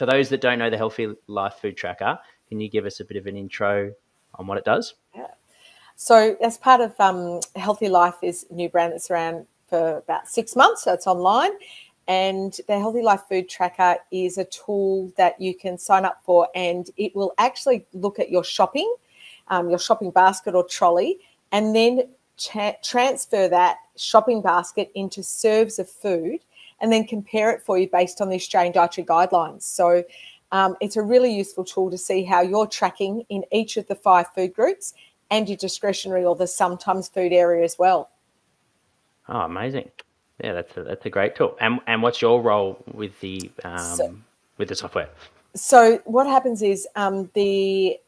for those that don't know the Healthy Life Food Tracker, can you give us a bit of an intro on what it does? Yeah. So, as part of um, Healthy Life is a new brand that's around for about six months. So it's online, and the Healthy Life Food Tracker is a tool that you can sign up for, and it will actually look at your shopping, um, your shopping basket or trolley, and then cha- transfer that shopping basket into serves of food and then compare it for you based on the Australian dietary guidelines. So um, it's a really useful tool to see how you're tracking in each of the five food groups and your discretionary or the sometimes food area as well. Oh, amazing! Yeah, that's a, that's a great tool. And and what's your role with the um, so, with the software? So what happens is um, the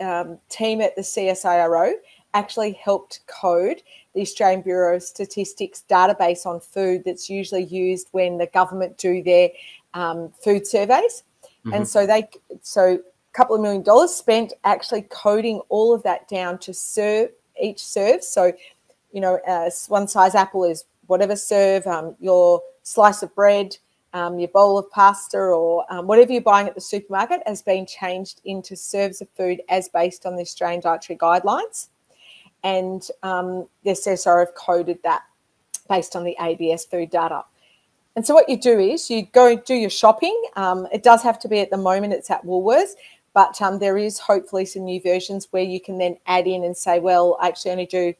um, team at the CSIRO actually helped code the Australian Bureau of Statistics database on food that's usually used when the government do their um, food surveys. Mm-hmm. And so they so a couple of million dollars spent actually coding all of that down to serve each serve. So, you know, uh, one size apple is whatever serve, um, your slice of bread, um, your bowl of pasta, or um, whatever you're buying at the supermarket has been changed into serves of food as based on the Australian dietary guidelines and um, the CSIRO have coded that based on the ABS food data. And so what you do is you go do your shopping. Um, it does have to be at the moment it's at Woolworths, but um, there is hopefully some new versions where you can then add in and say, well, I actually only do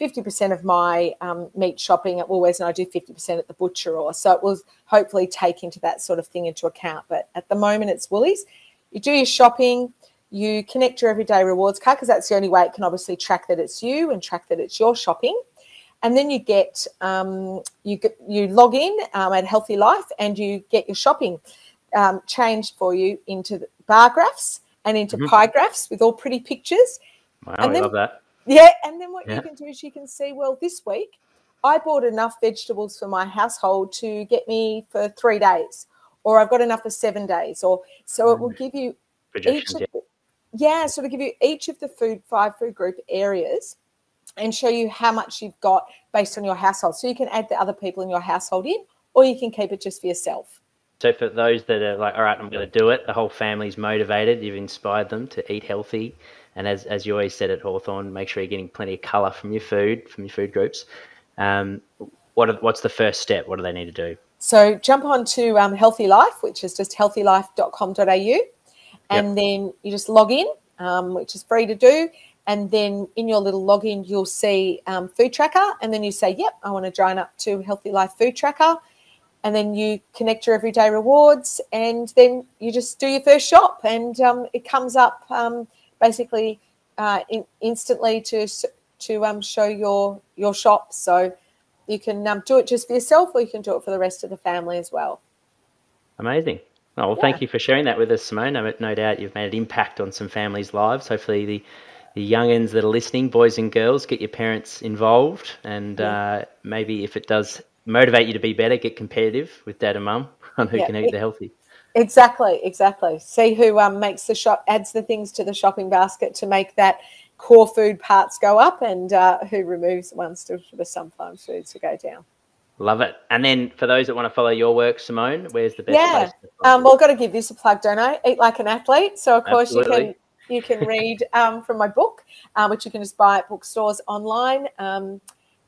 50% of my um, meat shopping at Woolworths and I do 50% at the butcher or so it will hopefully take into that sort of thing into account. But at the moment it's Woolies. You do your shopping, you connect your everyday rewards card because that's the only way it can obviously track that it's you and track that it's your shopping. And then you get um, you get, you log in um, at Healthy Life and you get your shopping um, changed for you into bar graphs and into mm-hmm. pie graphs with all pretty pictures. Wow, and then, I love that. Yeah, and then what yeah. you can do is you can see well this week I bought enough vegetables for my household to get me for three days, or I've got enough for seven days, or so it will give you each of, yeah so to give you each of the food five food group areas and show you how much you've got based on your household. So you can add the other people in your household in, or you can keep it just for yourself. So for those that are like, all right, I'm going to do it, the whole family's motivated. You've inspired them to eat healthy, and as as you always said at Hawthorn, make sure you're getting plenty of colour from your food, from your food groups. Um, what are, what's the first step? What do they need to do? So jump on to um, Healthy Life, which is just healthylife.com.au and yep. then you just log in, um, which is free to do. And then in your little login, you'll see um, food tracker, and then you say, "Yep, I want to join up to Healthy Life Food Tracker." And then you connect your everyday rewards, and then you just do your first shop, and um, it comes up um, basically uh, in, instantly to to um, show your your shop. So you can um, do it just for yourself, or you can do it for the rest of the family as well. Amazing. Oh, well, yeah. thank you for sharing that with us, Simone. No, no doubt you've made an impact on some families' lives. Hopefully, the the youngins that are listening, boys and girls, get your parents involved, and yeah. uh, maybe if it does motivate you to be better, get competitive with dad and mum on who yeah. can eat the healthy. Exactly, exactly. See who um, makes the shop, adds the things to the shopping basket to make that core food parts go up, and uh, who removes ones to the sometimes foods to go down. Love it. And then for those that want to follow your work, Simone, where's the best yeah. Um, well, I've got to give this a plug, don't I? Eat like an athlete. So of course Absolutely. you can you can read um, from my book, uh, which you can just buy at bookstores online. Um,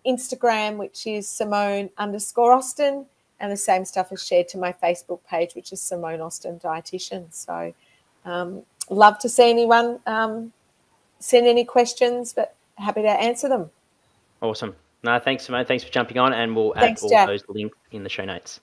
Instagram, which is Simone underscore Austin, and the same stuff is shared to my Facebook page, which is Simone Austin Dietitian. So um, love to see anyone um, send any questions, but happy to answer them. Awesome. No, thanks, Simone. Thanks for jumping on, and we'll thanks, add all Jack. those links in the show notes.